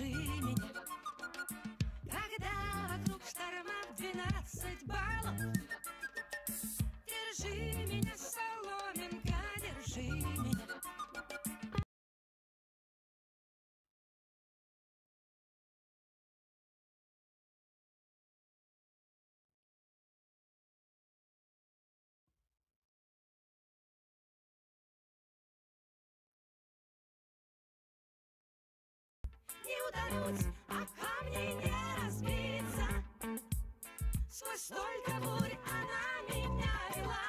Поддержи меня Когда вокруг шторма 12 баллов. Не утонуть, а камни не разбиться. Сквозь столько бурь она меня вела,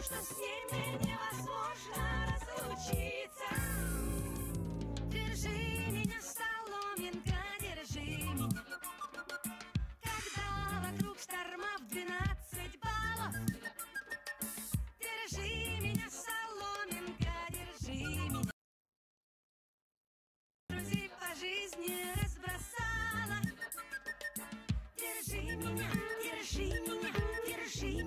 что с ней мне невозможно разлучиться. Держи меня, соломинка, держи меня. Когда вокруг шторма в 12 держи